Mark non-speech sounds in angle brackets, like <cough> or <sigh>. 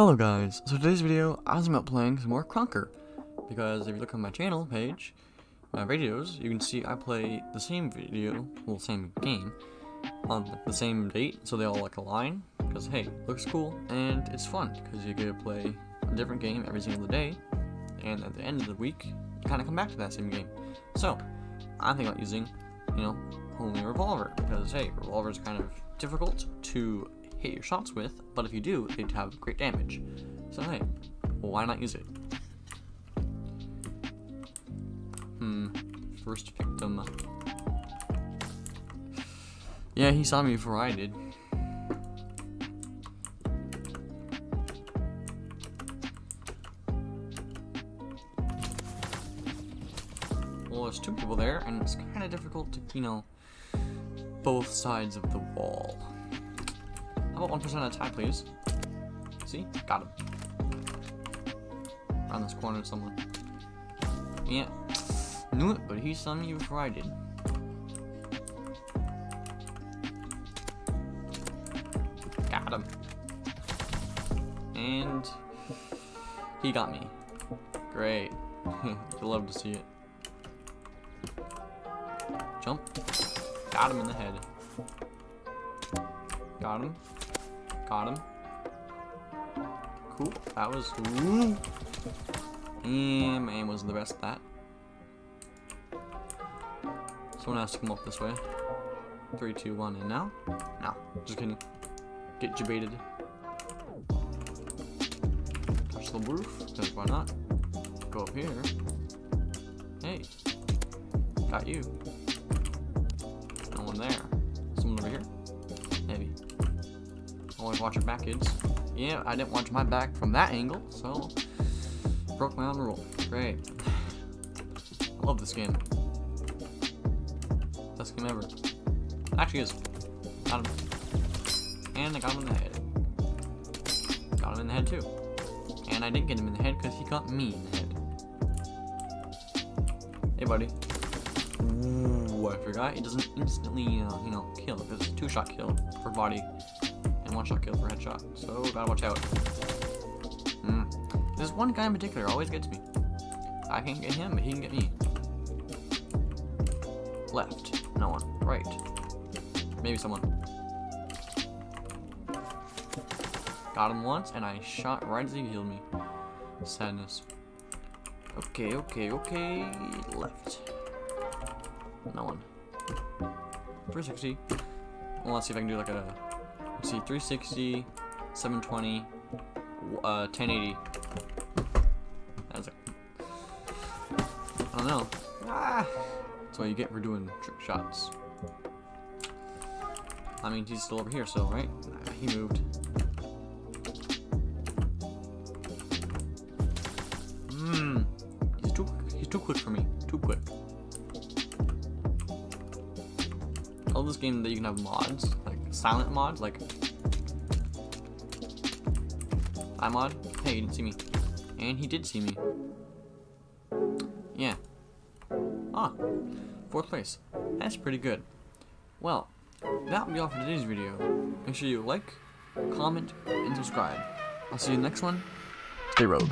Hello guys, so today's video I was about playing some more Krunker because if you look on my channel page, my videos, you can see I play the same video, well same game, on the same date, so they all like align, because hey, looks cool, and it's fun, because you get to play a different game every single day, and at the end of the week, you kind of come back to that same game. So, I think about using, you know, only revolver, because hey, revolvers kind of difficult to hit your shots with, but if you do, they'd have great damage. So hey, why not use it? Hmm, first victim. Yeah, he saw me before I did. Well, there's two people there, and it's kind of difficult to, you know, both sides of the wall. How about 1% attack, please? See? Got him. Around this corner somewhere. Yeah. Knew it, but he saw me before I did. Got him. And he got me. Great. <laughs> you love to see it. Jump. Got him in the head. Got him. Got him. Cool. That was. Ooh. And my aim wasn't the best at that. Someone has to come up this way. Three, two, one, and now? Now. Just kidding. Get debated. Touch the roof, because why not? Go up here. Hey. Got you. No one there. Always watch your back, kids. Yeah, I didn't watch my back from that angle, so broke my own rule. Great. I love this game. Best game ever. Actually is. Got him. And I got him in the head. Got him in the head too. And I didn't get him in the head because he got me in the head. Hey buddy. Ooh, I forgot. It doesn't instantly, uh, you know, kill. It's a two-shot kill for body and one-shot kill for headshot. So gotta watch out. Hmm. There's one guy in particular always gets me. I can get him, but he can get me. Left. No one. Right. Maybe someone. Got him once, and I shot right as he healed me. Sadness. Okay, okay, okay. Left. No one. 360. Well, let's see if I can do like a. See, 360, 720, uh, 1080. That's a. I don't know. Ah! That's what you get for doing trick shots. I mean, he's still over here, so, right? He moved. Mmm. He's too, he's too quick for me. Too quick. I love this game that you can have mods, like silent mods, like I mod. Hey, you didn't see me. And he did see me. Yeah. Ah, fourth place. That's pretty good. Well, that will be all for today's video. Make sure you like, comment, and subscribe. I'll see you in the next one. Stay rogue.